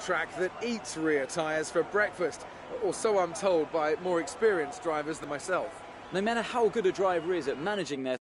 track that eats rear tyres for breakfast, or so I'm told by more experienced drivers than myself. No matter how good a driver is at managing their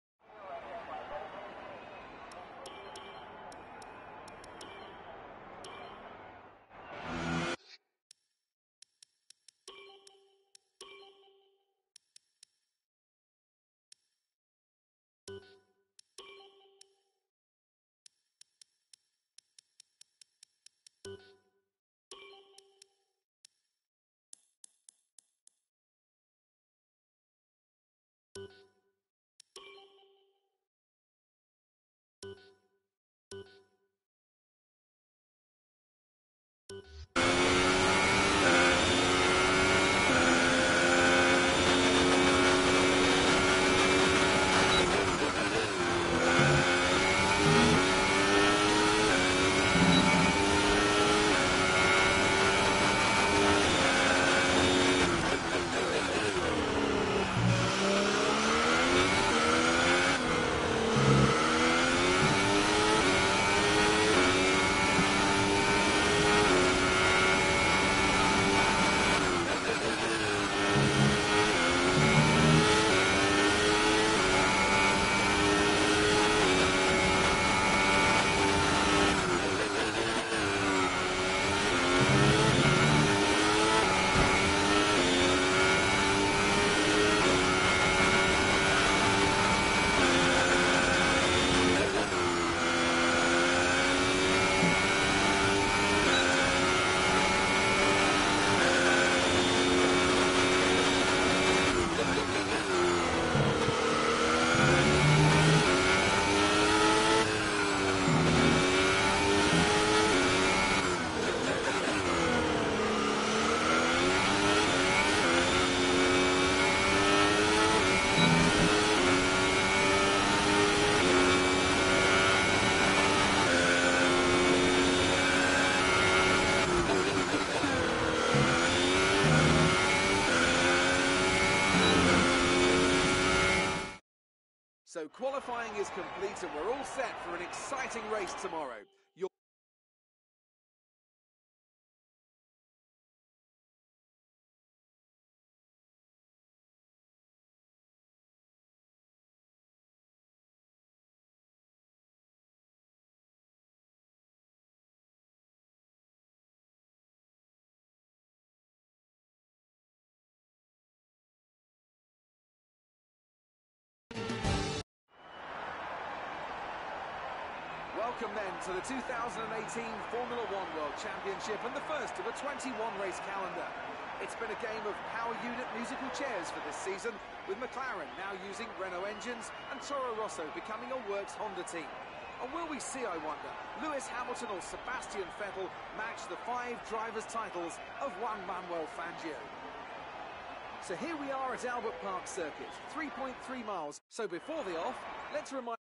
So qualifying is complete and we're all set for an exciting race tomorrow. Welcome then to the 2018 Formula One World Championship and the first of a 21 race calendar. It's been a game of power unit musical chairs for this season, with McLaren now using Renault engines and Toro Rosso becoming a Works Honda team. And will we see, I wonder, Lewis Hamilton or Sebastian Vettel match the five drivers' titles of Juan Manuel Fangio? So here we are at Albert Park Circuit, 3.3 miles. So before the off, let's remind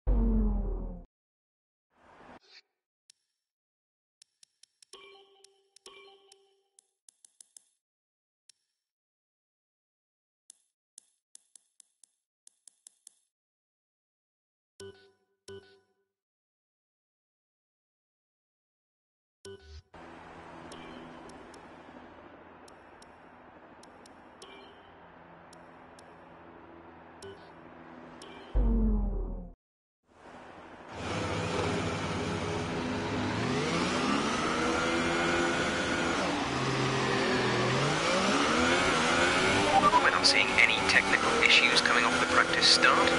not seeing any technical issues coming off the practice start.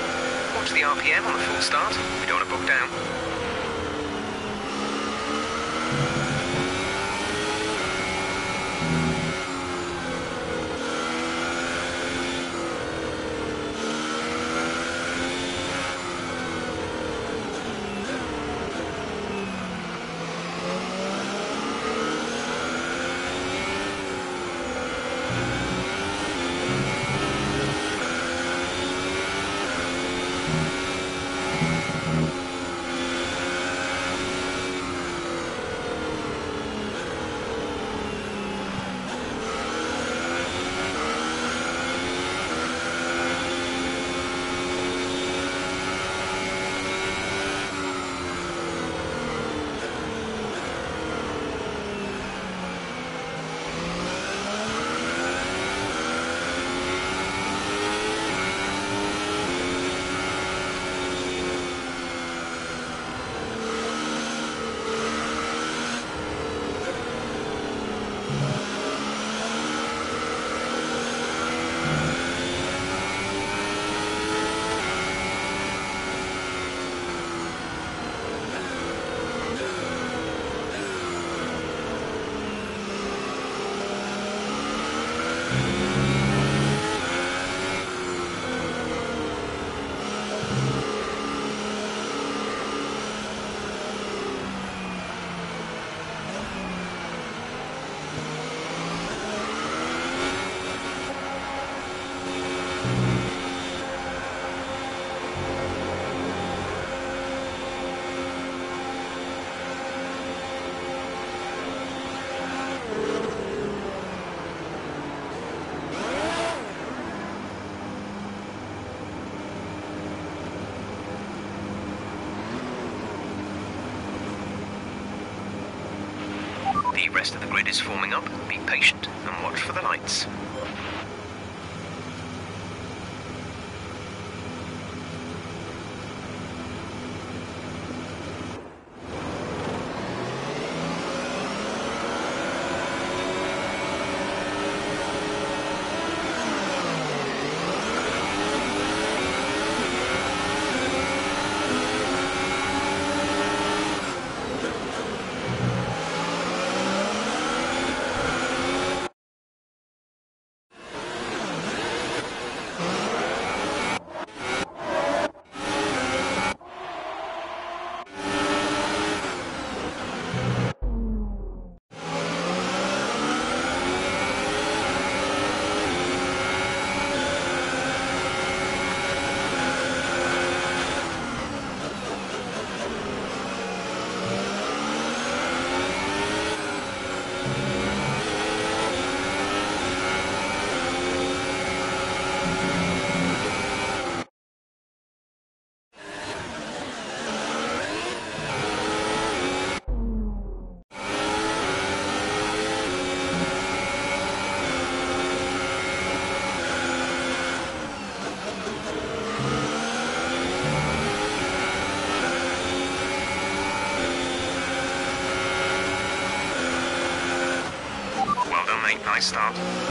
Watch the RPM on the full start. We don't want to book down. Rest of the grid is forming up, be patient and watch for the lights. Nice start.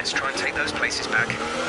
Let's try and take those places back.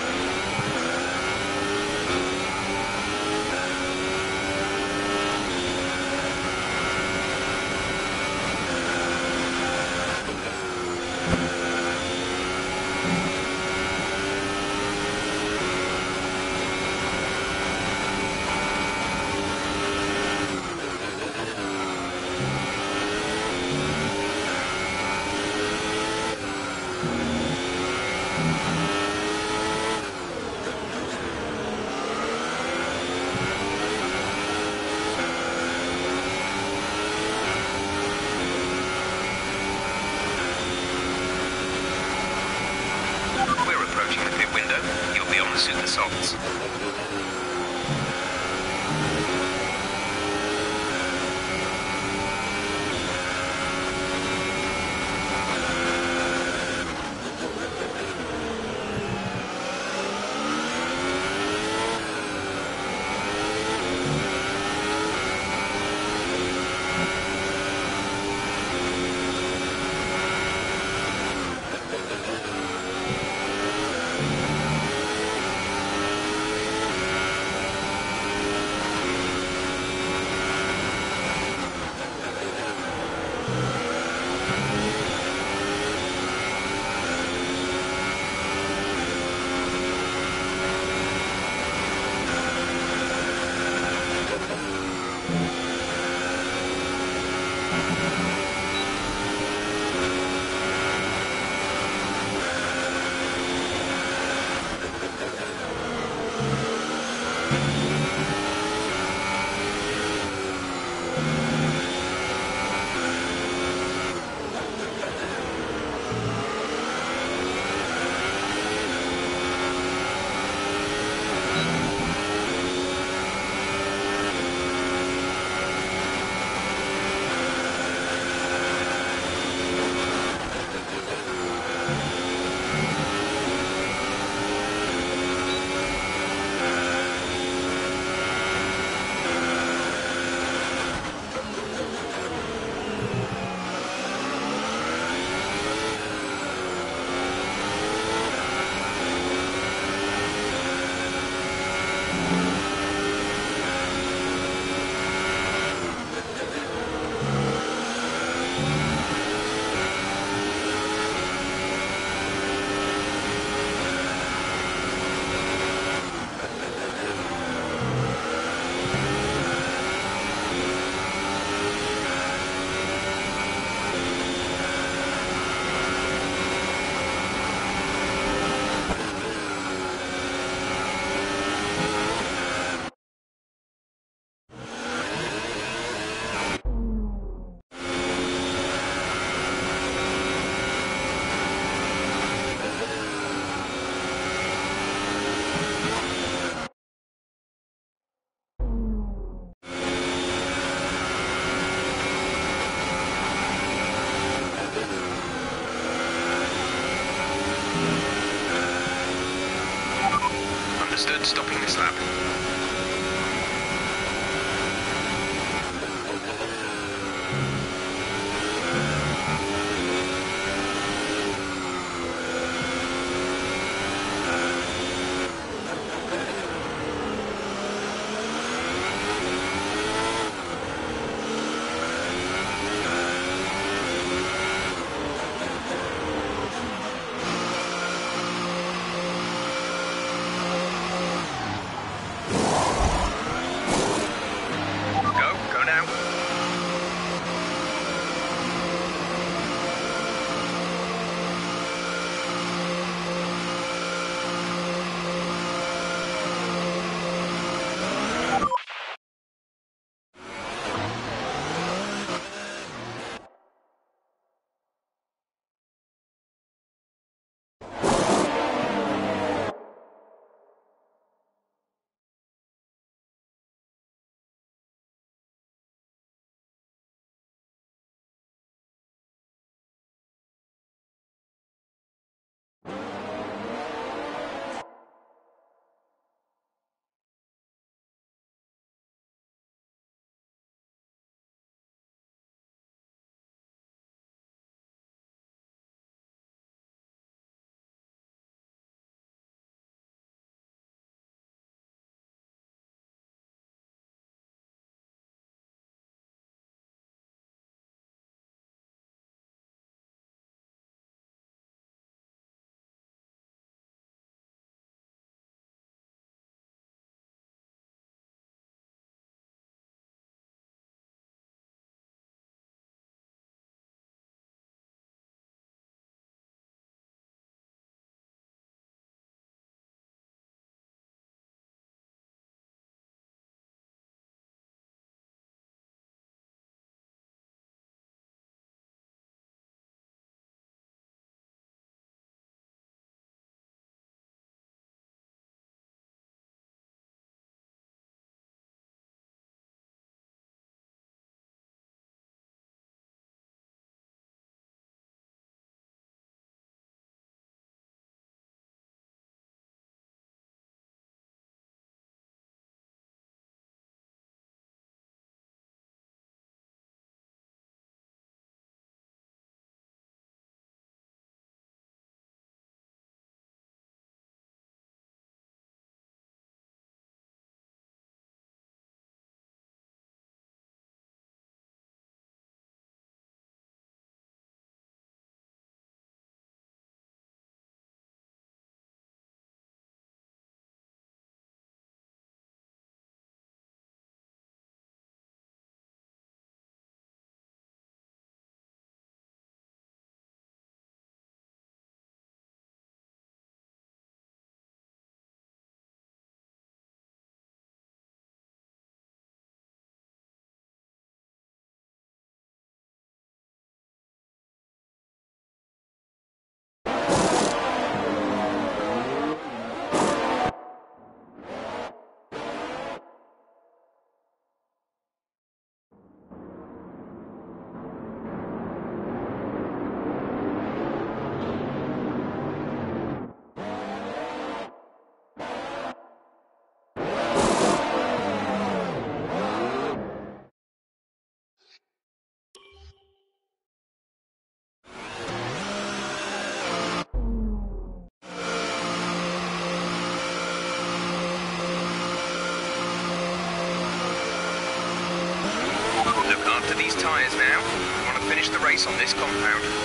On this compound.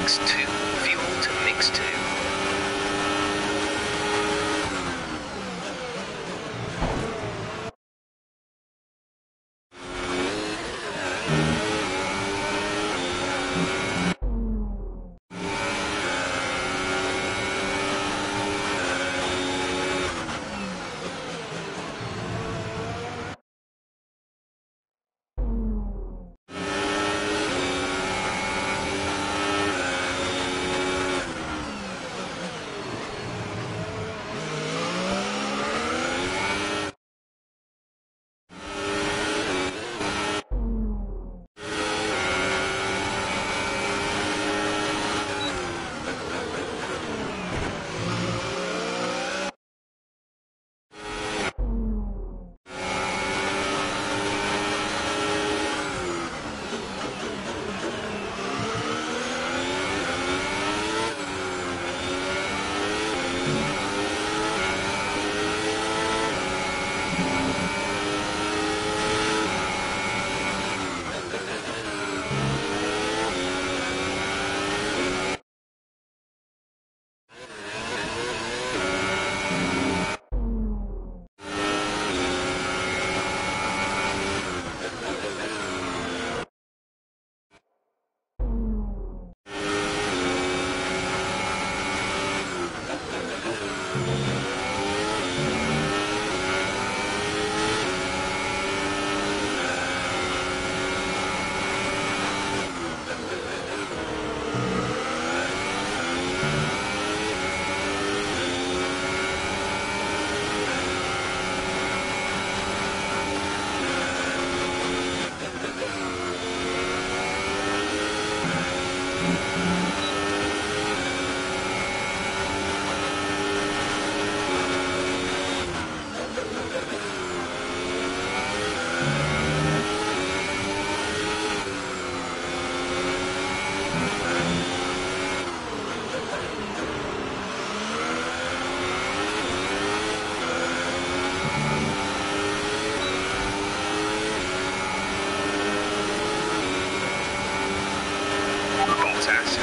Mix 2. Fuel to mix 2.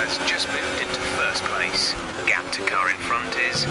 has just moved into first place. Gap to car in front is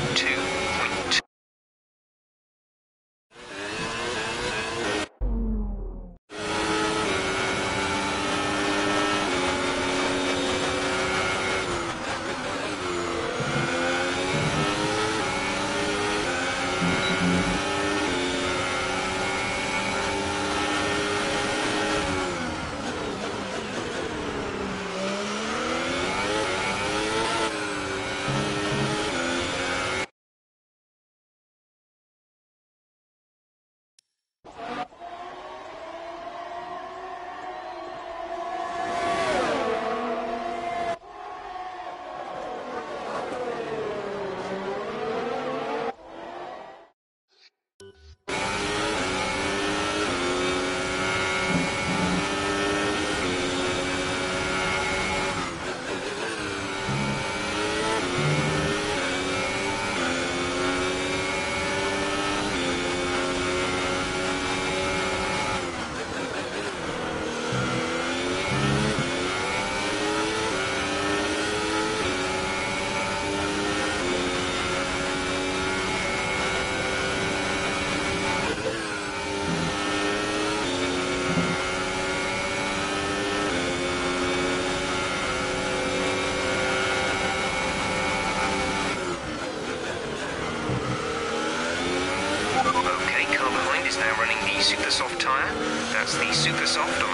soft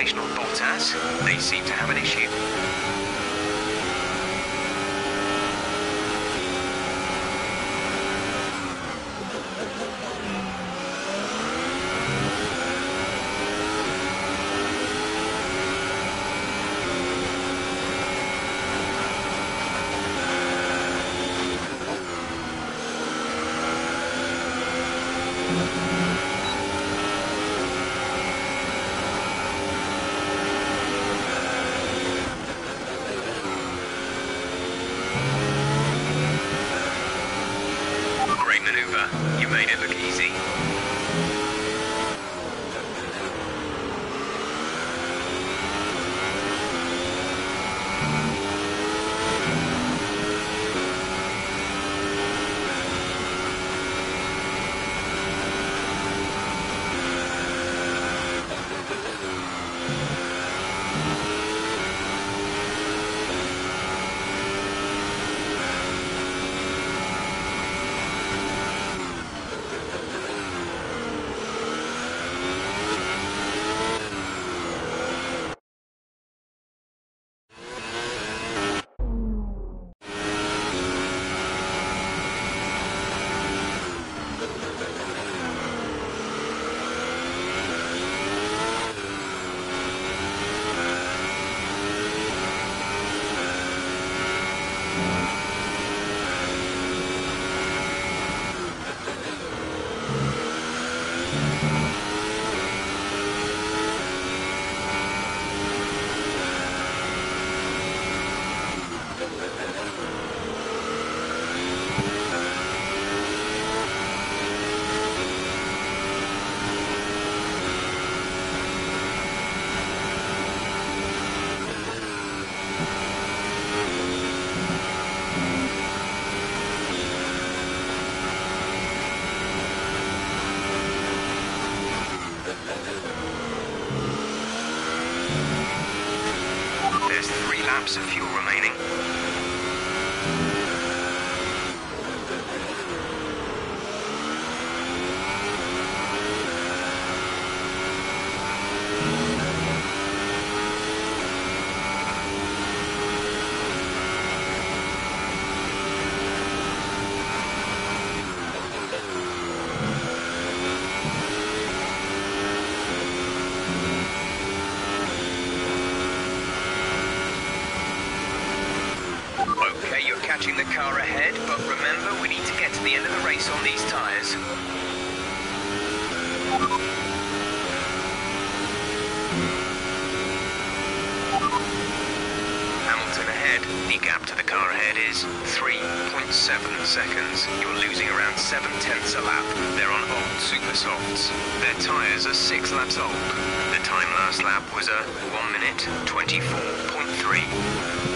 information on Bottas. They seem to have an issue. Race on these tyres. Hamilton ahead. The gap to the car ahead is 3.7 seconds. You're losing around 7 tenths a lap. They're on old super softs. Their tyres are 6 laps old. The time last lap was a 1 minute 24.3.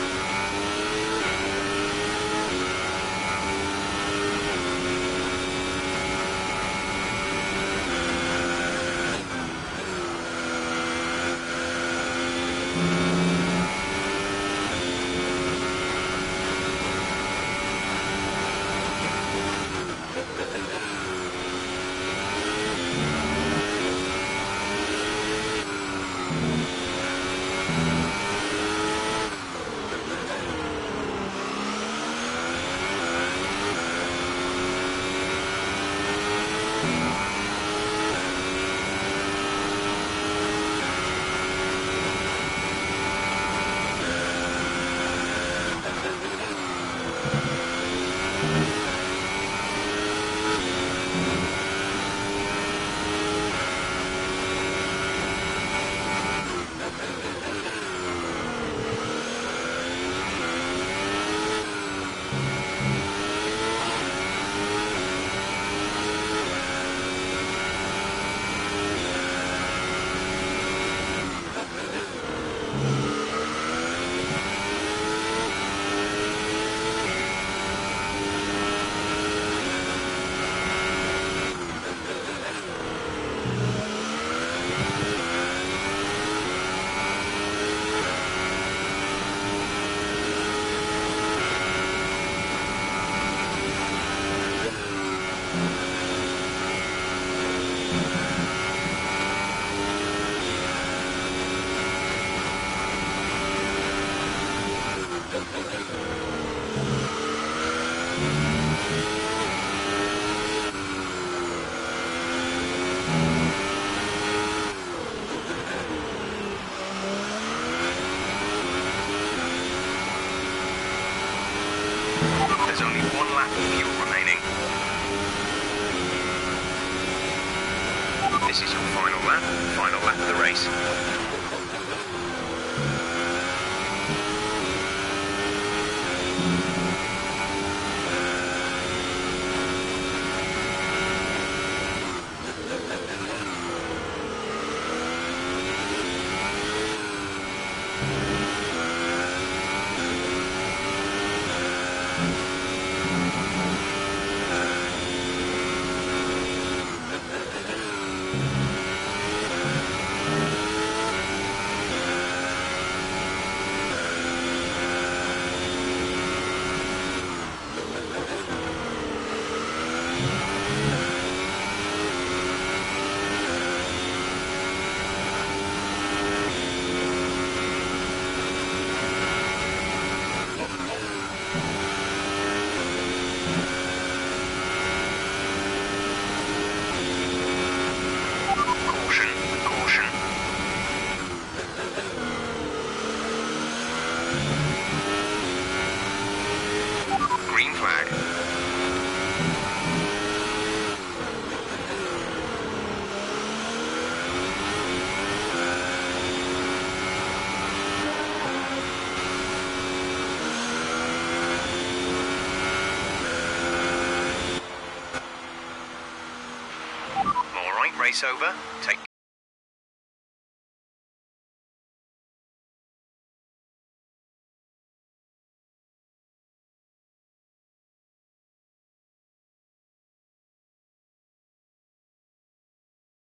All